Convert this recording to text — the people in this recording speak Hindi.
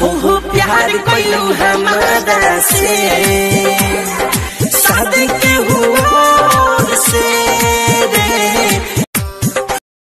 हो हो प्यार कोइलू हमारा से